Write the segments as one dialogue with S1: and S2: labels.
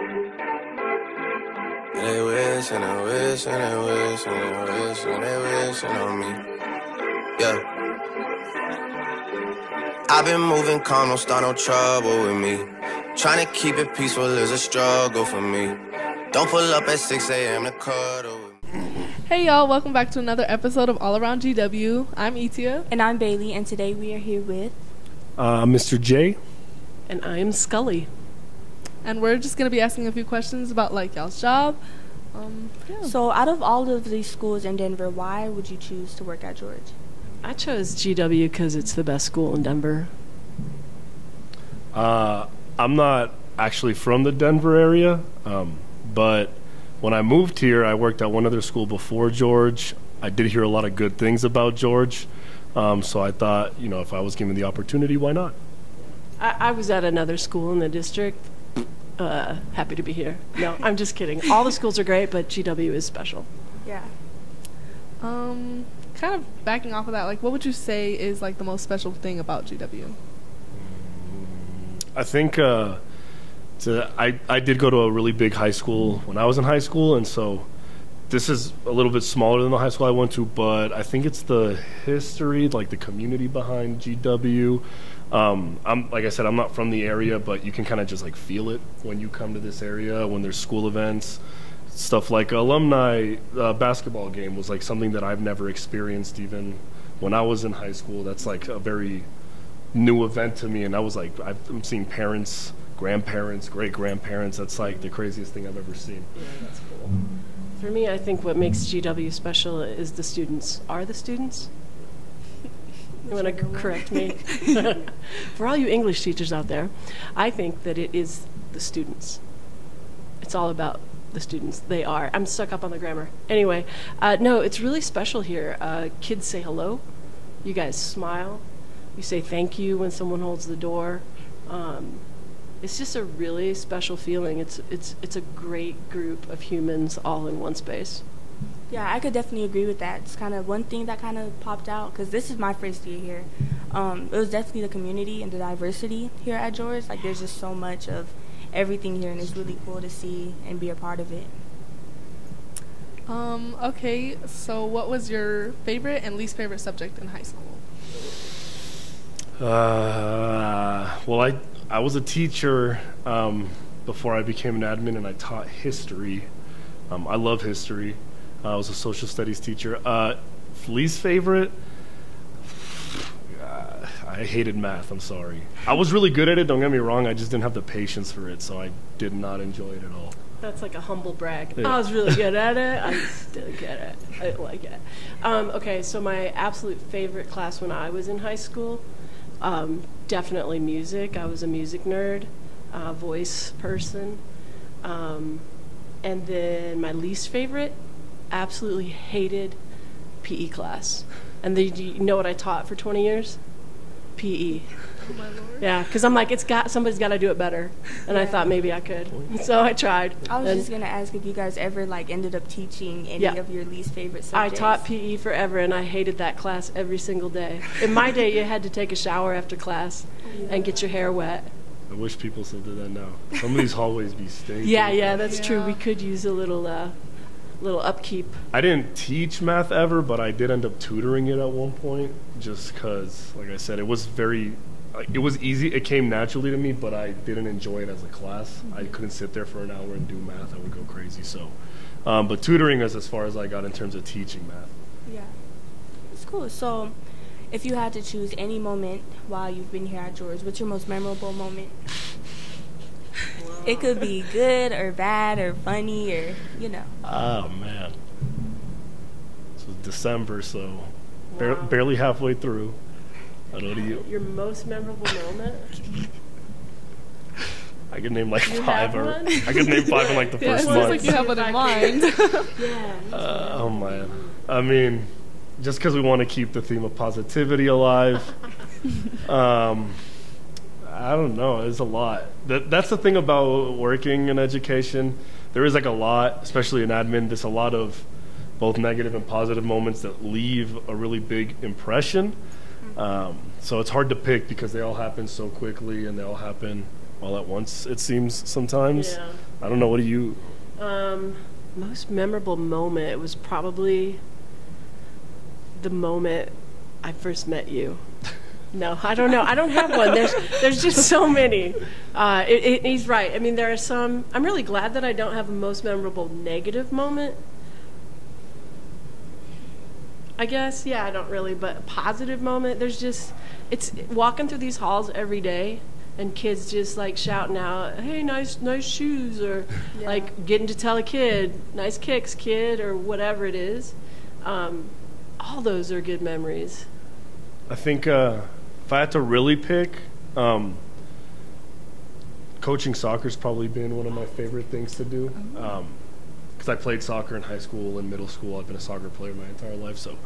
S1: And they wish and they wish and they wish and they wish and they wishing on me. Yeah. I've been moving calm, don't start no trouble with me. Trying to keep it peaceful is a struggle for me. Don't pull up at 6 a.m. to cuddle with me.
S2: Hey y'all, welcome back to another episode of All Around GW. I'm Etia.
S3: And I'm Bailey, and today we are here with.
S4: Uh, Mr. J.
S5: And I'm Scully.
S2: And we're just gonna be asking a few questions about like y'all's job. Um, yeah.
S3: So, out of all of these schools in Denver, why would you choose to work at George?
S5: I chose GW because it's the best school in Denver.
S4: Uh, I'm not actually from the Denver area, um, but when I moved here, I worked at one other school before George. I did hear a lot of good things about George, um, so I thought, you know, if I was given the opportunity, why not?
S5: I, I was at another school in the district. Uh, happy to be here. No, I'm just kidding. All the schools are great, but GW is special.
S3: Yeah.
S2: Um, kind of backing off of that, like, what would you say is like the most special thing about GW?
S4: I think uh, to, I, I did go to a really big high school when I was in high school, and so this is a little bit smaller than the high school I went to, but I think it's the history, like the community behind GW. Um, I'm like I said, I'm not from the area, but you can kind of just like feel it when you come to this area when there's school events, stuff like alumni uh, basketball game was like something that I've never experienced even when I was in high school. That's like a very new event to me, and I was like, I'm seeing parents, grandparents, great grandparents. That's like the craziest thing I've ever seen.
S5: Yeah, that's cool. For me, I think what makes GW special is the students. Are the students? You want to correct me? For all you English teachers out there, I think that it is the students. It's all about the students. They are. I'm stuck up on the grammar. Anyway, uh, no, it's really special here. Uh, kids say hello. You guys smile. You say thank you when someone holds the door. Um, it's just a really special feeling. It's it's it's a great group of humans all in one space.
S3: Yeah, I could definitely agree with that. It's kind of one thing that kind of popped out because this is my first year here. Um, it was definitely the community and the diversity here at George. Like, there's just so much of everything here, and it's really cool to see and be a part of it.
S2: Um, okay, so what was your favorite and least favorite subject in high school?
S4: Uh, well, I I was a teacher um, before I became an admin, and I taught history. Um, I love history. Uh, I was a social studies teacher. Uh, least favorite. Uh, I hated math. I'm sorry. I was really good at it. Don't get me wrong. I just didn't have the patience for it, so I did not enjoy it at all.
S5: That's like a humble brag.
S4: Yeah.
S5: I was really good at it. I still get it. I didn't like it. Um, okay, so my absolute favorite class when I was in high school, um, definitely music. I was a music nerd, uh, voice person. Um, and then my least favorite, absolutely hated PE class. And the, do you know what I taught for 20 years? PE.
S2: Oh.
S5: Yeah, because I'm like, it's got somebody's got to do it better, and I thought maybe I could, so I tried.
S3: I was
S5: And
S3: just gonna ask if you guys ever like ended up teaching any
S5: Yeah.
S3: of your least favorite subjects.
S5: I taught PE forever, and I hated that class every single day. In my day, you had to take a shower after class and get your hair wet.
S4: I wish people still did that now. Some of these hallways be stinking.
S5: Yeah, yeah, that's true. We could use a little, uh, little upkeep.
S4: I didn't teach math ever, but I did end up tutoring it at one point, just because, like I said, it was very, like, it was easy. It came naturally to me, but I didn't enjoy it as a class. I couldn't sit there for an hour and do math. I would go crazy. So, um, but tutoring is as far as I got in terms of teaching math.
S3: Yeah, it's cool. So, if you had to choose any moment while you've been here at George, what's your most memorable moment? It could be good or bad or funny or you know.
S4: Oh man, so it's December, so bar- barely halfway through. I don't know. You,
S5: Your most memorable moment?
S4: I could name like
S5: You
S4: five, or
S5: one?
S4: I could name five in like the
S2: Yeah, it
S4: first
S2: sounds
S4: month.
S2: like you have one in mind.
S5: Yeah.
S4: Uh, oh man. I mean, just because we want to keep the theme of positivity alive. um, I don't know. There's a lot. That, that's the thing about working in education. There is like a lot, especially in admin. There's a lot of both negative and positive moments that leave a really big impression. Um, so it's hard to pick because they all happen so quickly and they all happen all at once. It seems sometimes.
S5: Yeah.
S4: I don't know. What do you?
S5: Um, most memorable moment was probably the moment I first met you. No, I don't know. I don't have one. There's there's just so many. Uh, it, it, he's right. I mean, there are some. I'm really glad that I don't have a most memorable negative moment. I guess, yeah, I don't really, but a positive moment. There's just, it's walking through these halls every day, and kids just like shouting out, "Hey, nice, nice shoes," or
S3: Yeah.
S5: like getting to tell a kid, "Nice kicks, kid," or whatever it is. Um, all those are good memories.
S4: I think uh, if I had to really pick, um, coaching soccer's probably been one of my favorite things to do. Because I played soccer in high school and middle school. I've been a soccer player my entire life. So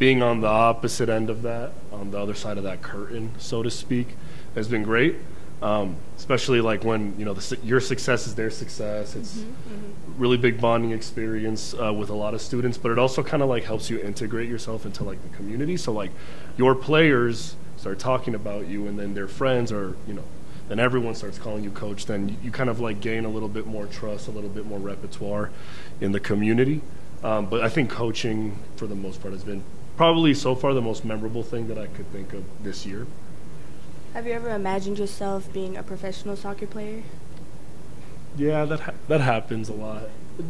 S4: being on the opposite end of that, on the other side of that curtain, so to speak, has been great. Um, especially like when you know the, your success is their success. It's really big bonding experience uh, with a lot of students, but it also kind of like helps you integrate yourself into like the community. So like your players start talking about you, and then their friends or you know, then everyone starts calling you coach. Then you, you kind of like gain a little bit more trust, a little bit more repertoire in the community. Um, but I think coaching, for the most part, has been probably so far the most memorable thing that I could think of this year.
S3: Have you ever imagined yourself being a professional soccer player?
S4: Yeah, that ha- that happens a lot.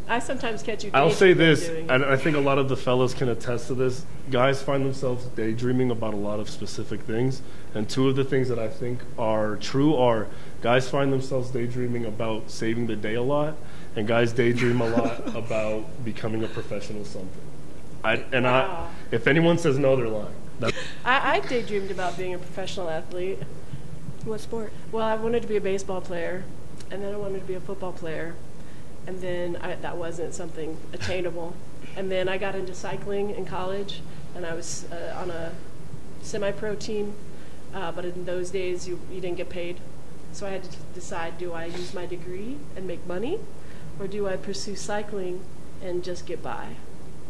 S5: I sometimes catch you.
S4: I'll say this, and I think a lot of the fellas can attest to this. Guys find themselves daydreaming about a lot of specific things, and two of the things that I think are true are guys find themselves daydreaming about saving the day a lot, and guys daydream a lot about becoming a professional something. I, and
S5: Wow.
S4: I, if anyone says no, they're lying. That's,
S5: I, I daydreamed about being a professional athlete.
S3: What sport?
S5: Well, I wanted to be a baseball player, and then I wanted to be a football player, and then I, that wasn't something attainable. And then I got into cycling in college, and I was uh, on a semi-pro team, uh, but in those days you, you didn't get paid. So I had to decide, do I use my degree and make money, or do I pursue cycling and just get by?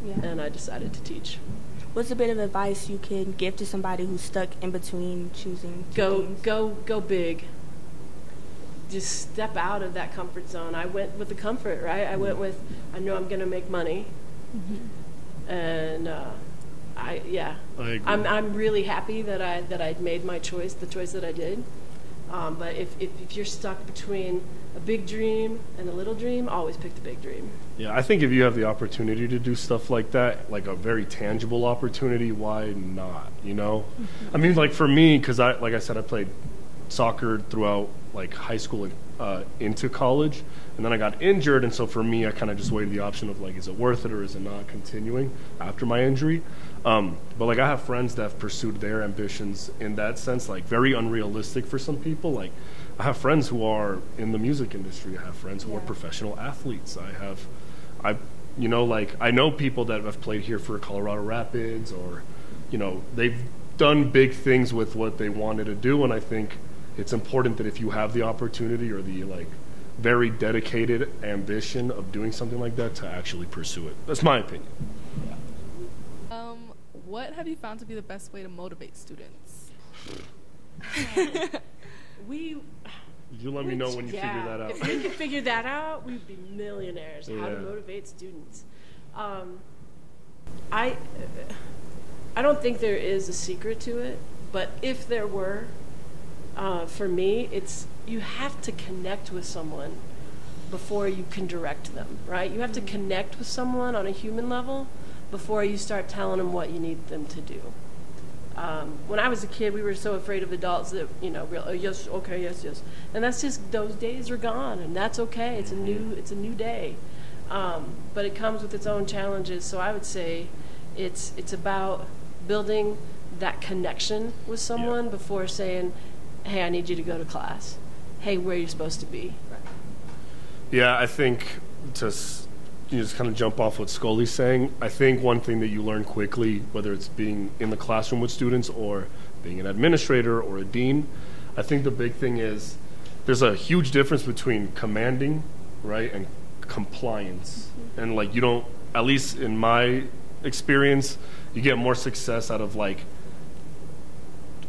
S3: Yeah.
S5: And I decided to teach.
S3: What's a bit of advice you can give to somebody who's stuck in between choosing?
S5: go go go big just step out of that comfort zone. I went with the comfort right? I went with i know i'm going to make money. And uh, i yeah.
S4: I agree.
S5: i'm i'm really happy that i that i made my choice the choice that i did. Um, but if, if if you're stuck between a big dream and a little dream always pick the big dream.
S4: Yeah, I think if you have the opportunity to do stuff like that, like a very tangible opportunity, why not? You know, I mean, like for me, because I, like I said, I played soccer throughout like high school and uh, into college, and then I got injured, and so for me, I kind of just weighed the option of like, is it worth it or is it not continuing after my injury? Um, but like I have friends that have pursued their ambitions in that sense, like very unrealistic for some people. Like I have friends who are in the music industry. I have friends who are professional athletes. I have, I, you know, like I know people that have played here for Colorado Rapids, or, you know, they've done big things with what they wanted to do, and I think it's important that if you have the opportunity or the like very dedicated ambition of doing something like that, to actually pursue it. That's my opinion.
S2: Um, what have you found to be the best way to motivate students?
S5: we
S4: You let me know when you
S5: yeah,
S4: figure that out.
S5: If we could figure that out, we'd be millionaires. How to motivate students. Um, I, I don't think there is a secret to it, but if there were, uh, for me, it's you have to connect with someone before you can direct them, right? You have to connect with someone on a human level before you start telling them what you need them to do. Um, when I was a kid, we were so afraid of adults that you know, real, oh, yes, okay, yes, yes, and that's just those days are gone, and that's okay. It's a new, it's a new day, um, but it comes with its own challenges. So I would say, it's it's about building that connection with someone before saying, "Hey, I need you to go to class." Hey, where are you supposed to be?
S4: Yeah, I think to s- you just kind of jump off what Scully's saying. I think one thing that you learn quickly, whether it's being in the classroom with students or being an administrator or a dean, I think the big thing is there's a huge difference between commanding, right, and compliance. Mm-hmm. And like you don't, at least in my experience, you get more success out of like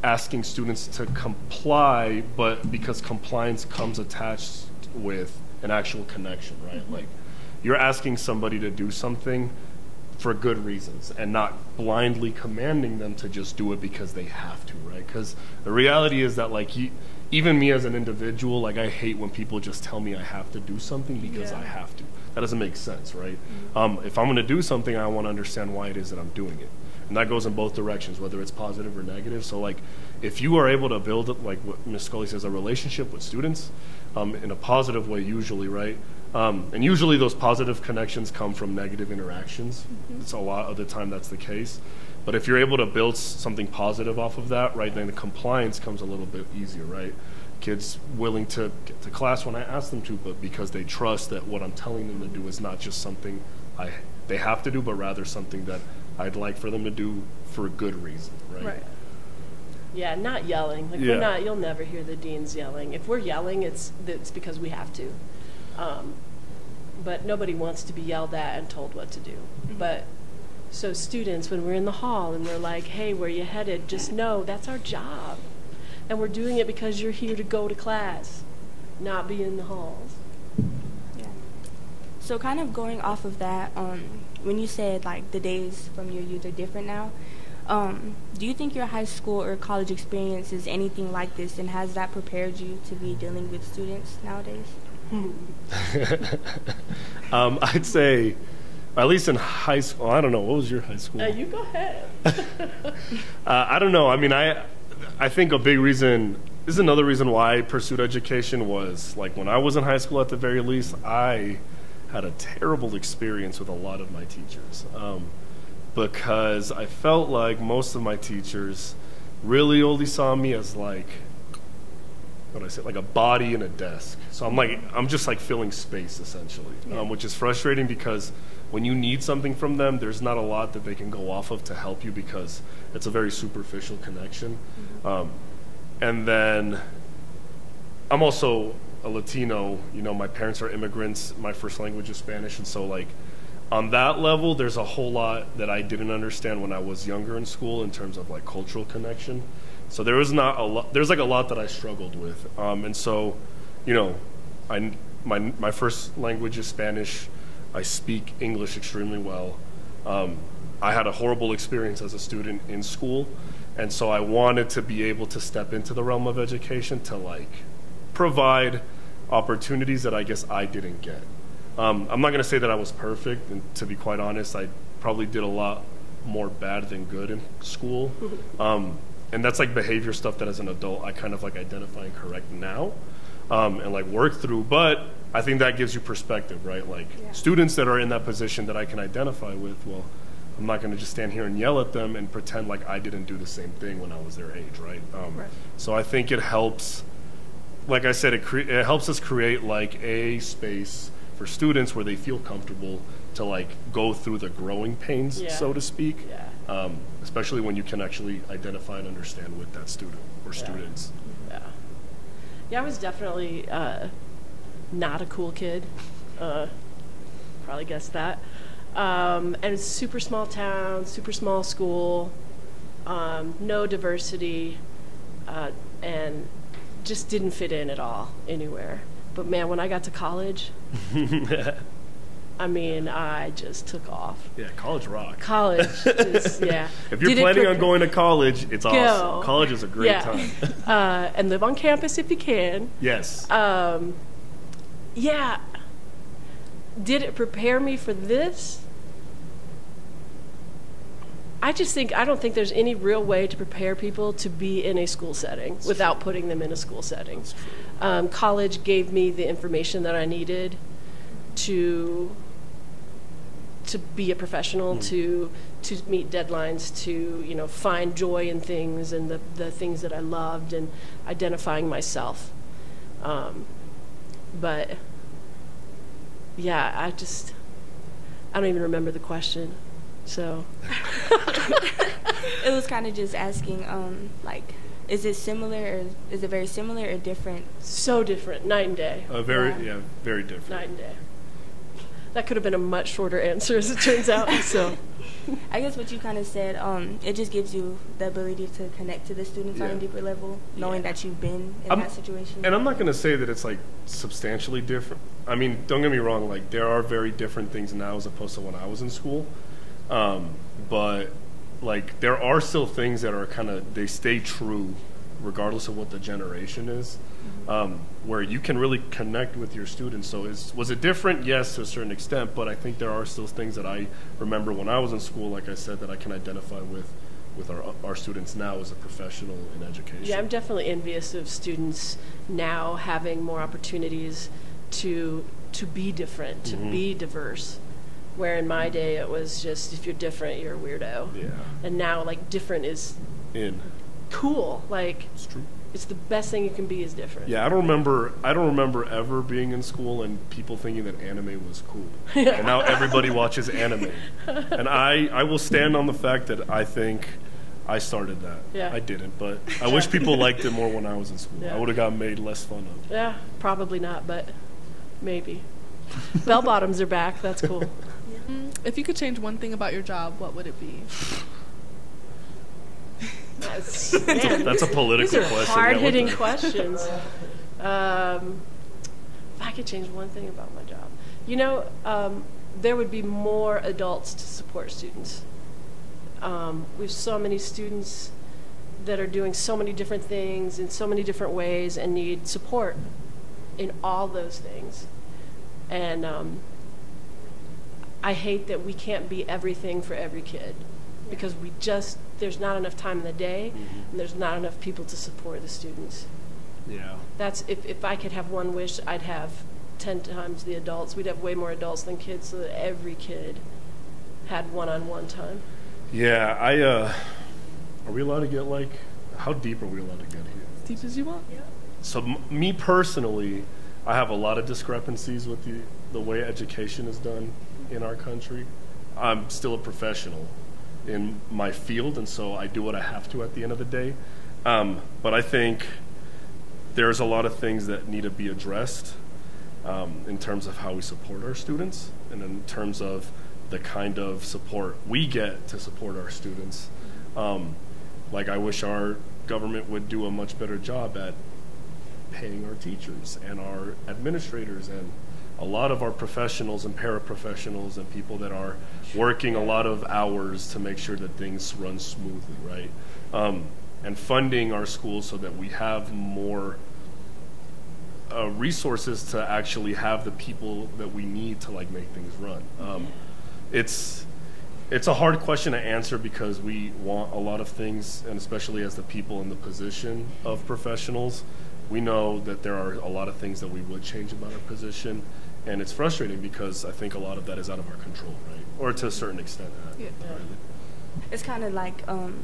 S4: asking students to comply, but because compliance comes attached with an actual connection, right? Like you're asking somebody to do something for good reasons and not blindly commanding them to just do it because they have to, right? Because the reality is that like you, even me as an individual, like I hate when people just tell me I have to do something because
S2: Yeah.
S4: I have to. That doesn't make sense, right? Um, if I'm going to do something, I want to understand why it is that I'm doing it, and that goes in both directions, whether it's positive or negative. So like, if you are able to build like what Ms. Scully says, a relationship with students um, in a positive way, usually, right? Um, and usually those positive connections come from negative interactions. It's a lot of the time that's the case. But if you're able to build something positive off of that, right, then the compliance comes a little bit easier, right? Kids willing to get to class when I ask them to, but because they trust that what I'm telling them to do is not just something I they have to do, but rather something that I'd like for them to do for a good reason, right?
S2: Right.
S5: Yeah, not yelling. Like
S4: Yeah.
S5: we're not. You'll never hear the deans yelling. If we're yelling, it's it's because we have to. Um, but nobody wants to be yelled at and told what to do. But so students, when we're in the hall and we're like, "Hey, where you headed?" Just know that's our job, and we're doing it because you're here to go to class, not be in the halls.
S3: Yeah. So kind of going off of that, um, when you said like the days from your youth are different now, um, do you think your high school or college experience is anything like this, and has that prepared you to be dealing with students nowadays?
S4: Um, I'd say, at least in high school, I don't know. What was your high school?
S5: Uh, you go ahead.
S4: Uh, I don't know. I mean, I, I think a big reason this is another reason why I pursued education was like when I was in high school. At the very least, I had a terrible experience with a lot of my teachers um, because I felt like most of my teachers really only saw me as like what I say, like a body and a desk. So I'm like, I'm just like filling space essentially, um, which is frustrating because when you need something from them, there's not a lot that they can go off of to help you because it's a very superficial connection. Um, and then I'm also a Latino. You know, my parents are immigrants. My first language is Spanish, and so like on that level, there's a whole lot that I didn't understand when I was younger in school in terms of like cultural connection. So there was not a lot. There's like a lot that I struggled with, um, and so, you know, I my my first language is Spanish. I speak English extremely well. Um, I had a horrible experience as a student in school, and so I wanted to be able to step into the realm of education to like provide opportunities that I guess I didn't get. Um, I'm not going to say that I was perfect, and to be quite honest, I probably did a lot more bad than good in school. Um, and that's like behavior stuff that as an adult I kind of like identify and correct now um, and like work through. But I think that gives you perspective, right? Like
S3: Yeah.
S4: students that are in that position that I can identify with, well, I'm not going to just stand here and yell at them and pretend like I didn't do the same thing when I was their age, right? Um,
S2: Right.
S4: So I think it helps like I said, it, cre- it helps us create like a space for students where they feel comfortable to like go through the growing pains,
S5: Yeah.
S4: so to speak.
S5: Yeah.
S4: Um, especially when you can actually identify and understand with that student or
S5: Yeah.
S4: students.
S5: Yeah. Yeah, I was definitely uh, not a cool kid. Uh, probably guessed that. Um, and it's super small town, super small school, um, no diversity, uh, and just didn't fit in at all anywhere. But man, when I got to college, I mean, I just took off.
S4: Yeah, college rock.
S5: College, is, yeah.
S4: If you're
S5: Did
S4: planning on going to college, it's
S5: Go.
S4: awesome. College is a great
S5: yeah.
S4: time.
S5: uh, and live on campus if you can.
S4: yes.
S5: Um, yeah. Did it prepare me for this? I just think I don't think there's any real way to prepare people to be in a school setting without putting them in a school setting. Um, college gave me the information that I needed to to be a professional, to to meet deadlines, to you know find joy in things and the the things that I loved and identifying myself. Um, but yeah, I just I don't even remember the question. So
S3: It was kind of just asking, um, like, is it similar or is it very similar or different?
S5: so different, night and day,
S4: Uh, very,
S3: Yeah.
S4: yeah, very different.
S5: night and day. that could have been a much shorter answer, as it turns out. So,
S3: I guess what you kind of said, um, it just gives you the ability to connect to the students on a deeper level, knowing that you've been in
S4: I'm-
S3: that situation.
S4: And I'm not going to say that it's like substantially different. I mean, don't get me wrong. Like there are very different things now as opposed to when I was in school. Um, but like there are still things that are kind of they stay true regardless of what the generation is. Um, where you can really connect with your students. So is was it different? Yes, to a certain extent. But I think there are still things that I remember when I was in school. Like I said, that I can identify with with our our students now as a professional in education.
S5: yeah, I'm definitely envious of students now having more opportunities to to be different, to
S4: Mhm.
S5: be diverse. Where in my day it was just if you're different, you're a weirdo.
S4: Yeah.
S5: And now like different is
S4: In.
S5: cool. Like
S4: It's true.
S5: it's the best thing you can be is different.
S4: Yeah, I don't remember. I don't remember ever being in school and people thinking that anime was cool. and now everybody watches anime. And I, I will stand on the fact that I think I started that.
S5: Yeah.
S4: I didn't, but I wish people liked it more when I was in school.
S5: Yeah.
S4: I would have got made less fun of.
S5: Yeah, probably not, but maybe. Bell bottoms are back. That's cool.
S2: Mm, If you could change one thing about your job, what would it be?
S5: That's, man,
S4: That's a political
S5: these are
S4: question.
S5: hard hitting questions. Um, if I could change one thing about my job, you know, um, there would be more adults to support students. Um, we have so many students that are doing so many different things in so many different ways and need support in all those things. And um, I hate that we can't be everything for every kid because we just there's not enough time in the day
S4: Mhm.
S5: and there's not enough people to support the students.
S4: Yeah.
S5: That's if, if I could have one wish, I'd have ten times the adults. We'd have way more adults than kids, so that every kid had one-on-one time.
S4: Yeah. I. Uh, are we allowed to get like? How deep are we allowed to get here?
S2: As deep as you want? Yeah.
S4: So m- me personally, I have a lot of discrepancies with the the way education is done in our country. I'm still a professional in my field, and so I do what I have to at the end of the day. Um, but I think there's a lot of things that need to be addressed um, in terms of how we support our students, and in terms of the kind of support we get to support our students. Um, like I wish our government would do a much better job at paying our teachers and our administrators and a lot of our professionals and paraprofessionals and people that are working a lot of hours to make sure that things run smoothly, right? Um, and funding our schools so that we have more uh, resources to actually have the people that we need to like make things run. Um, it's it's a hard question to answer because we want a lot of things, and especially as the people in the position of professionals, we know that there are a lot of things that we would change about our position, and it's frustrating because I think a lot of that is out of our control, right? Or to a certain extent. uh,
S2: Yeah.
S4: really.
S3: it's kind of like um,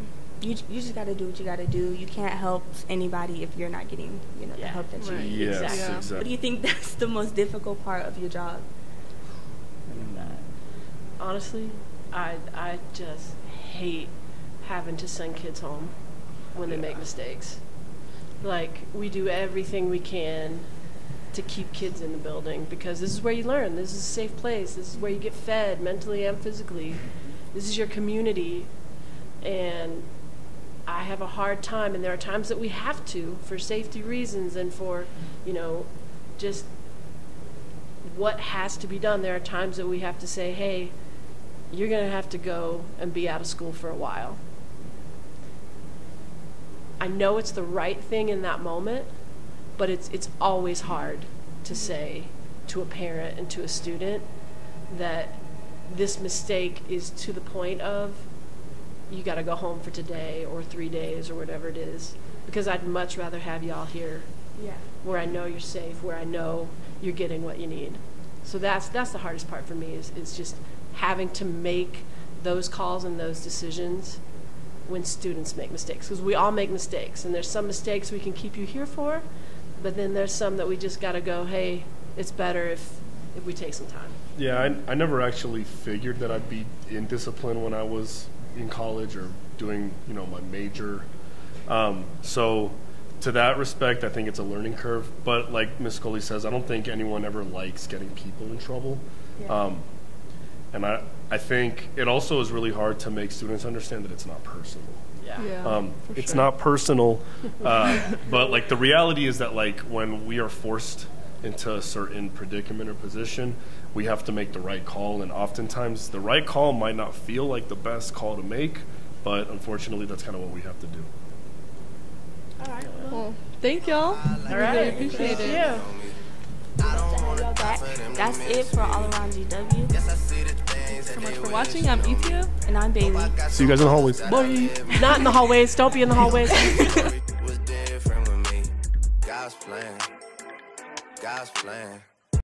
S3: you you just got to do what you got to do. You can't help anybody if you're not getting you know the help that you
S2: Right.
S3: need.
S4: Yes,
S5: Exactly.
S2: Yeah.
S4: exactly.
S3: What do you think that's the most difficult part of your job?
S5: Honestly, I I just hate having to send kids home when they make mistakes. Like we do everything we can to keep kids in the building because this is where you learn. This is a safe place. This is where you get fed mentally and physically. This is your community. And I have a hard time and there are times that we have to for safety reasons and for, you know, just what has to be done. There are times that we have to say, "Hey, you're going to have to go and be out of school for a while." I know it's the right thing in that moment, but it's it's always hard to say to a parent and to a student that this mistake is to the point of you got to go home for today or 3 days or whatever it is because I'd much rather have y'all here
S3: Yeah.
S5: where I know you're safe, where I know you're getting what you need. So that's that's the hardest part for me is is just having to make those calls and those decisions when students make mistakes because we all make mistakes and there's some mistakes we can keep you here for, but then there's some that we just got to go, hey, it's better if if we take some time.
S4: Yeah, I, I never actually figured that I'd be in discipline when I was in college or doing, you know, my major. Um, so to that respect, I think it's a learning curve. But like Miss Scully says, I don't think anyone ever likes getting people in trouble. Um, and I, I think it also is really hard to make students understand that it's not personal.
S5: Yeah.
S2: Yeah.
S4: Um, it's
S2: sure.
S4: not personal, uh, but like the reality is that like when we are forced into a certain predicament or position, we have to make the right call, and oftentimes the right call might not feel like the best call to make, but unfortunately, that's kind of what we have to do.
S2: Well, thank y'all.
S5: All
S2: I
S5: right.
S2: really appreciate it.
S3: Y'all. That's it for All Around GW.
S2: Thanks so much for watching. I'm Ethia.
S3: And I'm Bailey.
S4: See you guys in the hallways.
S5: Bye. Not in the hallways. Don't be in the hallways.
S1: was different with me. God's plan. God's plan.